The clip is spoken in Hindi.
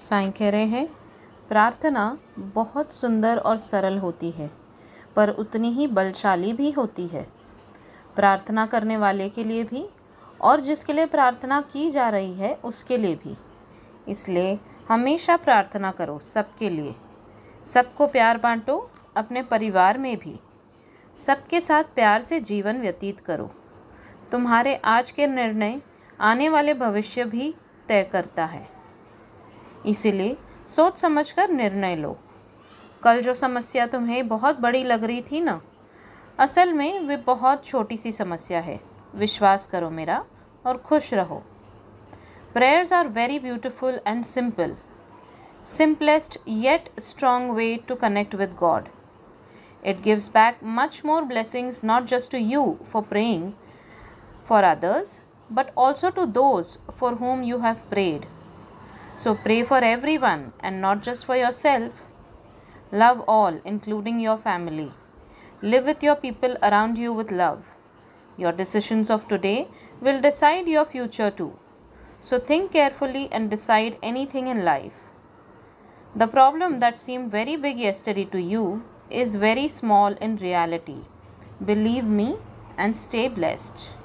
साईं कह रहे हैं, प्रार्थना बहुत सुंदर और सरल होती है, पर उतनी ही बलशाली भी होती है। प्रार्थना करने वाले के लिए भी और जिसके लिए प्रार्थना की जा रही है, उसके लिए भी। इसलिए हमेशा प्रार्थना करो सबके लिए। सबको प्यार बांटो, अपने परिवार में भी। सबके साथ प्यार से जीवन व्यतीत करो। तुम्हारे आज के निर्णय आने वाले भविष्य भी तय करता है। इसीलिए सोच समझकर निर्णय लो। कल जो समस्या तुम्हें बहुत बड़ी लग रही थी ना, असल में वे बहुत छोटी सी समस्या है। विश्वास करो मेरा और खुश रहो। Prayers are very beautiful and simple simplest yet strong way to connect with God it gives back much more blessings not just to you for praying for others but also to those for whom you have prayed So pray for everyone and not just for yourself. Love all, including your family. Live with your people around you with love. Your decisions of today will decide your future too. So think carefully and decide anything in life. The problem that seemed very big yesterday to you is very small in reality. Believe me and stay blessed.